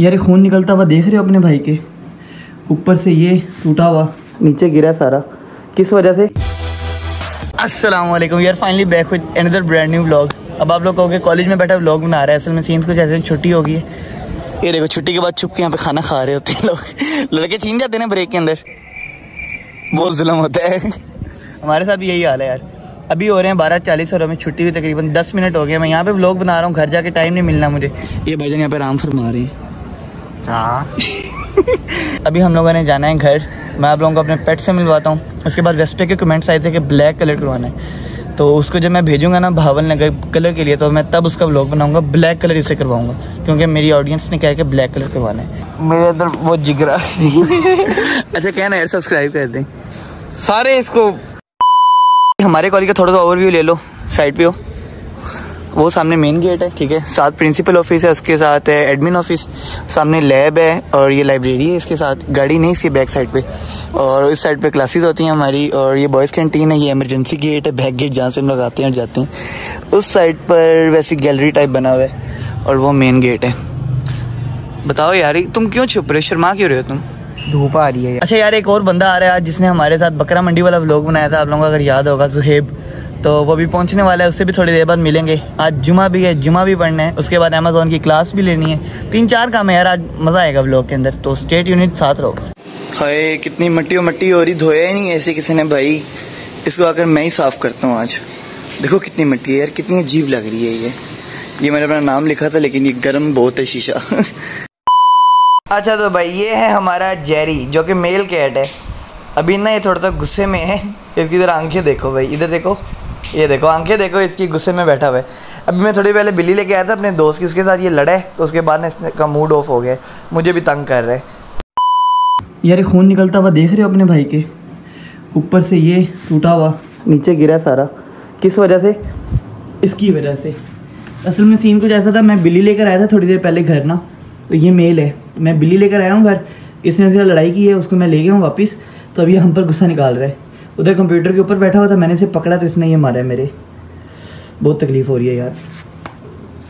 यार खून निकलता हुआ देख रहे हो अपने भाई के? ऊपर से ये टूटा हुआ, नीचे गिरा सारा। किस वजह से? अस्सलाम वालेकुम यार finally back with another brand new vlog अब आप लोग कहोगे कॉलेज में बैठा व्लॉग बना रहा है, असल में सीन्स कुछ ऐसे छुट्टी हो गई है ये देखो, छुट्टी के बाद छुप के यहाँ पे खाना खा रहे होते हैं लोग। लड़के छीन जाते हैं ब्रेक के अंदर? बहुत जुलम होता है। हमारे साथ यही हाल है यार। अभी हो रहे हैं बारह चालीस और हमें छुट्टी हुई तकरीबन दस मिनट हो गए मैं यहाँ पे व्लॉग बना रहा हूँ, घर जाके टाइम नहीं मिलना मुझे। ये भाईजान यहाँ पे आराम फरमा रहे हैं। अभी हम लोगों ने जाना है घर। मैं आप लोगों को अपने पेट से मिलवाता हूँ। उसके बाद वेस्पे के कमेंट्स आए थे कि ब्लैक कलर करवाना है। तो उसको जब मैं भेजूँगा ना भावल नगर कलर के लिए तो मैं तब उसका ब्लॉग बनाऊँगा। ब्लैक कलर इसे करवाऊँगा। क्योंकि मेरी ऑडियंस ने कहा कि ब्लैक कलर करवाना है। मेरे अंदर वो जिगरा अच्छा कहना यार सब्सक्राइब कर दें। सारे इसको हमारे कॉलेज का थोड़ा सा ओवरव्यू ले लो। साइड पे हो। वो सामने मेन गेट है ठीक है? साथ प्रिंसिपल ऑफ़िस है उसके साथ है एडमिन ऑफ़िस सामने लैब है और ये लाइब्रेरी है इसके साथ। गाड़ी नहीं इसकी बैक साइड पे। और इस साइड पे क्लासेस होती हैं हमारी और ये बॉयज़ कैंटीन है ये इमरजेंसी गेट है बैक गेट जहाँ से हम लोग आते हैं और जाते हैं। उस साइड पर वैसी गैलरी टाइप बना हुआ है और वो मेन गेट है। बताओ यार तुम क्यों छुप रहे हो? शर्मा क्यों रहे हो तुम? धूप आ रही है अच्छा यार एक और बंदा आ रहा है जिसने हमारे साथ बकरा मंडी वाला व्लॉग बनाया था आप लोगों को अगर याद होगा सुहेब। तो वो भी पहुँचने वाला है, उससे भी थोड़ी देर बाद मिलेंगे। आज जुमा भी है, जुमा भी पढ़ना है, उसके बाद अमेजोन की क्लास भी लेनी है। तीन चार काम है यार, आज मज़ा आएगा व्लॉग के अंदर। तो स्टेट यूनिट साथ रहो। हाय, कितनी मट्टी मट्टी हो रही, धोया ही नहीं ऐसे किसी ने भाई। इसको आकर मैं ही साफ़ करता हूँ आज। देखो कितनी मट्टी है यार, कितनी अजीब लग रही है ये। ये मैंने अपना नाम लिखा था, लेकिन ये गर्म बहुत है शीशा। अच्छा तो भाई, ये है हमारा जेरी जो कि मेल कैट है। अभी ना ये थोड़ा सा गुस्से में है, इसकी इधर आँखें देखो भाई, इधर देखो। ये देखो, आँखें देखो, इसकी गुस्से में बैठा हुआ है। अभी मैं थोड़ी पहले बिल्ली लेके आया था, अपने दोस्त की, उसके साथ ये लड़े तो उसके बाद ना इसका मूड ऑफ़ हो गया मुझे भी तंग कर रहे यार खून निकलता हुआ देख रहे हो अपने भाई के? ऊपर से ये टूटा हुआ, नीचे गिरा सारा। किस वजह से? इसकी वजह से। असल में सीन कुछ ऐसा था, मैं बिल्ली लेकर आया था थोड़ी देर पहले घर ना तो ये मेल है। मैं बिल्ली लेकर आया हूँ घर, इसने उसके लड़ाई की है, उसको मैं ले गया हूँ वापस तो अभी हम पर गुस्सा निकाल रहे हैं। उधर कंप्यूटर के ऊपर बैठा हुआ था, मैंने इसे पकड़ा तो इसने ये मारा है मेरे। बहुत तकलीफ़ हो रही है यार।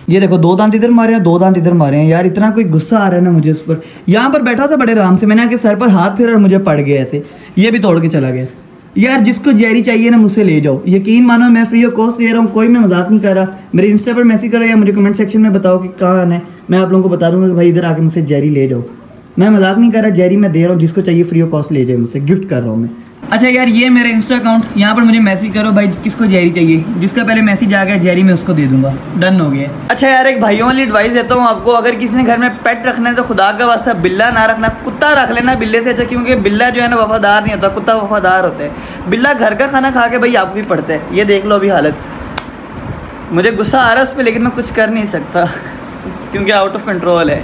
ये देखो, दो दांत इधर मारे हैं, दो दांत इधर मारे हैं। यार, इतना कोई गुस्सा आ रहा है ना मुझे उस पर। यहाँ पर बैठा था बड़े आराम से, मैंने आके सर पर हाथ फेरा और मुझे पड़ गया ऐसे। ये भी तोड़ के चला गया। यार, जिसको जैरी चाहिए ना, मुझसे ले जाओ। यकीन मानो, मैं फ्री ऑफ़ कॉस्ट दे रहा हूँ, कोई मैं मज़ाक नहीं कर रहा। मेरे इंस्टा पर मैसेज करो या मुझे कमेंट सेक्शन में बताओ कि कहाँ आना है। मैं आप लोगों को बता दूँगा कि भाई, इधर आके मुझसे जैरी ले जाओ। मैं मज़ाक नहीं कर रहा, जैरी मैं दे रहा हूँ, जिसको चाहिए फ्री ऑफ़ कॉस्ट ले जाए मुझसे गिफ्ट कर रहा हूँ मैं। अच्छा यार ये मेरा इंस्टा अकाउंट यहाँ पर मुझे मैसेज करो भाई किसको जेरी चाहिए। जिसका पहले मैसेज आ गया जेरी मैं उसको दे दूँगा। डन हो गया। अच्छा यार एक भाइयों वाली एडवाइस देता हूँ आपको। अगर किसी ने घर में पेट रखना है तो खुदा का वास्ता बिल्ला ना रखना। कुत्ता रख लेना बिल्ले से अच्छा क्योंकि बिल्ला जो है ना वफादार नहीं होता। कुत्ता वफादार होता है। बिल्ला घर का खाना खा के भाई आपको भी पड़ता है। ये देख लो अभी हालत। मुझे गुस्सा आ रहा है उस पर लेकिन मैं कुछ कर नहीं सकता क्योंकि आउट ऑफ़ कंट्रोल है।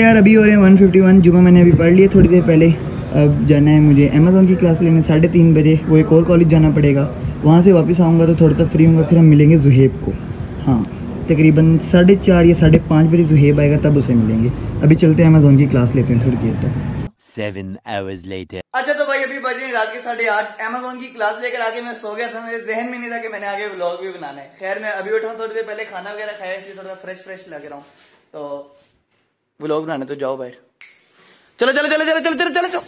यार अभी हो रहे हैं वन फिफ्टी वन जुमा मैंने अभी पढ़ लिया थोड़ी देर पहले। अब जाना है मुझे अमेज़ोन की क्लास लेने साढ़े तीन बजे वो एक और कॉलेज जाना पड़ेगा। वहाँ से वापस आऊँगा तो थोड़ा सा फ्री होऊँगा फिर हम मिलेंगे जुहेब को। हाँ तकरीबन साढ़े चार या साढ़े पाँच बजे जुहेब आएगा तब उसे मिलेंगे। अभी चलते हैं अमेज़ोन की क्लास लेते हैं थोड़ी देर तक। Seven hours later. अच्छा तो भाई अभी बजे रात के साढ़े आठ। अमेजोन की क्लास लेकर आके मैं सो गया था मेरे जहन में नहीं था कि मैंने आगे व्लॉग भी बनाना है। खैर मैं अभी उठा थोड़ी देर पहले खाना वगैरह खाया इसलिए थोड़ा फ्रेश फ्रेश लग रहा हूँ। तो व्लॉग बनाने तो जाओ भाई चलो चलो चलो चलो चलो चलो चलो।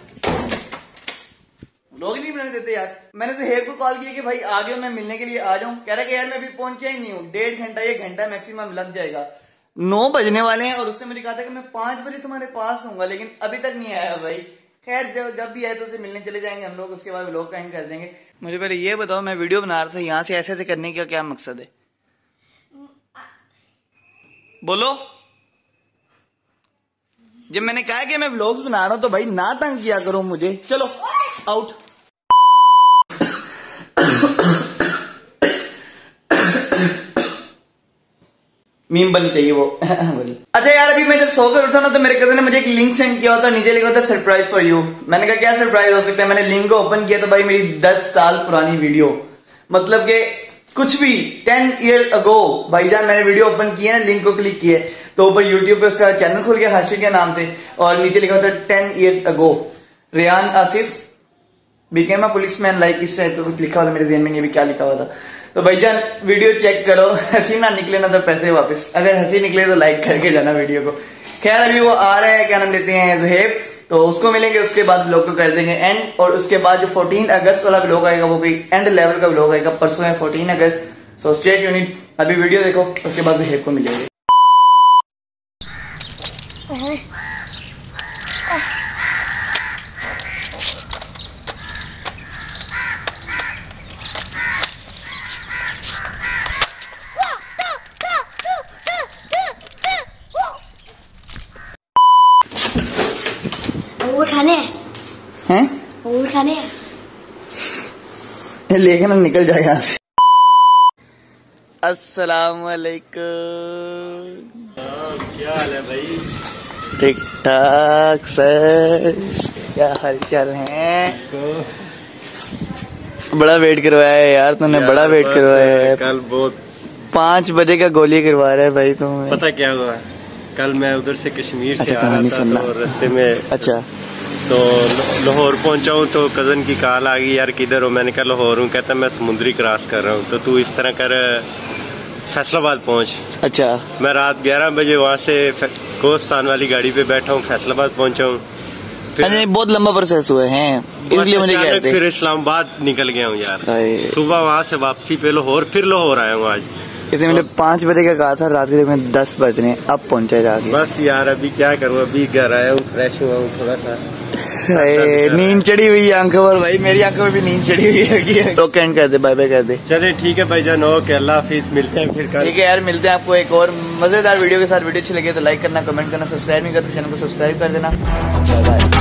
लोग नहीं बनाने देते यार। मैंने तो हेब को कॉल किया कि भाई, आ जाओ, मैं मिलने के लिए आ जाऊँ। कह रहा कि यार, मैं अभी पहुँचा ही नहीं हूँ। डेढ़ घंटा, एक घंटा मैक्सिमम लग जाएगा। नौ बजने वाले हैं और उसने मुझे कहा था कि मैं पाँच बजे तुम्हारे पास हूँ लेकिन अभी तक नहीं आया भाई। खैर, जब जब भी आए तो उसे मिलने चले जाएँगे हम लोग, उसके बाद लोग का एंड कर देंगे। मुझे पहले ये बताओ, मैं वीडियो बना रहा था, यहाँ से ऐसे ऐसे करने का क्या मकसद है? बोलो। जब मैंने कहा कि मैं व्लॉग्स बना रहा हूँ तो भाई ना तंग किया करो मुझे। चलो आउट मीम बननी चाहिए वो। अच्छा यार, अभी मैं जब सोकर उठा ना तो मेरे कज़न ने मुझे एक लिंक सेंड किया होता, नीचे लिखा होता सरप्राइज़ फॉर यू मैंने कहा, क्या सरप्राइज़ हो सकता है? मैंने लिंक को ओपन किया तो भाई मेरी दस साल पुरानी वीडियो मतलब के कुछ भी टेन ईयर अगो भाईजान मैंने वीडियो ओपन किया ना लिंक को क्लिक किया तो ऊपर यूट्यूब पे उसका चैनल खुल गया, हर्षित के नाम से, और नीचे लिखा होता ten years ago Rayan, Asif became police man like इससे तो कुछ लिखा हुआ मेरे जेन में भी क्या लिखा हुआ था? तो भाई जान वीडियो चेक करो, हँसी ना निकले ना तो पैसे वापस। अगर हँसी निकले तो लाइक करके जाना वीडियो को। खैर, अभी वो आ रहे हैं, क्या नाम लेते हैं, जुहेब। तो उसको मिलेंगे, उसके बाद ब्लॉग को कर देंगे एंड और उसके बाद जो 14 अगस्त वाला ब्लॉग आएगा, वो भी एंड लेवल का ब्लॉग आएगा। परसों है 14 अगस्त सो स्टेट यूनिट अभी वीडियो देखो, उसके बाद जुहेब को मिलेंगे। अंगूर खाने हैं? हैं? अंगूर खाने हैं? लेके ना निकल जाए यहाँ से। अस्सलाम वालेकुम क्या हाल है भाई ठीक ठाक सर। क्या हाल चाल है? बड़ा वेट करवाया है यार तूने बड़ा वेट करवाया है। कल बहुत पाँच बजे का गोली करवा रहा है भाई तुम पता क्या हुआ? कल मैं उधर से कश्मीर से अच्छा, आ रहा था तो रास्ते में अच्छा। तो लाहौर पहुँचा हूँ तो कज़न की कॉल आ गई यार किधर हो? मैंने कहा लाहौर हूँ। कहता मैं समुद्री क्रॉस कर रहा हूँ। तो तू इस तरह कर फैसलाबाद पहुँच। अच्छा। मैं रात 11 बजे वहाँ से कोस्तान वाली गाड़ी पे बैठा हूँ फैसलाबाद पहुँचा हूँ। फिर अच्छा बहुत लंबा प्रोसेस हुए हैं इसलिए मुझे फिर इस्लामाबाद निकल गया हूँ यार। सुबह वहाँ से वापसी पे लाहौर फिर लाहौर आया हूँ आज। इसे मैंने पाँच बजे का कहा था रात के तक दस बज रहे अब पहुँचे जाके। बस यार अभी क्या करूँ अभी घर आया हूँ फ्रेश हुआ हूँ थोड़ा सा। नींद चढ़ी हुई है आँखों पर भाई मेरी आँखों में भी नींद चढ़ी हुई है तो कैंड कर दे बाय बाय कर दे। चले ठीक है भाईजान ओके अल्लाह हाफिज मिलते हैं फिर कल। ठीक है यार मिलते हैं आपको एक और मज़ेदार वीडियो के साथ। वीडियो अच्छी लगे तो लाइक करना कमेंट करना सब्सक्राइब नहीं करते चैनल को सब्सक्राइब कर देना। Bye bye